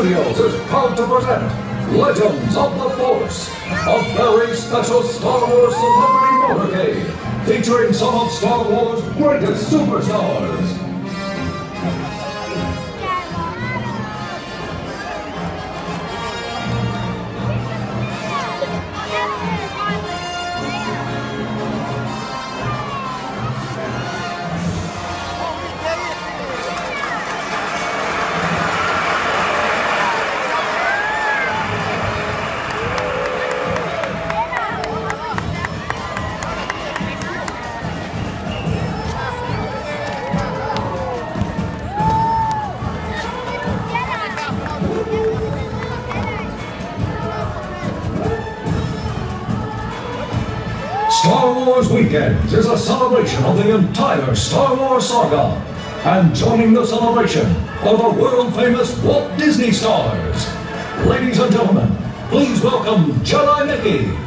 Studios is proud to present Legends of the Force, a very special Star Wars celebrity motorcade featuring some of Star Wars' greatest superstars. Star Wars Weekends is a celebration of the entire Star Wars saga. And joining the celebration are the world famous Walt Disney stars. Ladies and gentlemen, please welcome Jedi Mickey.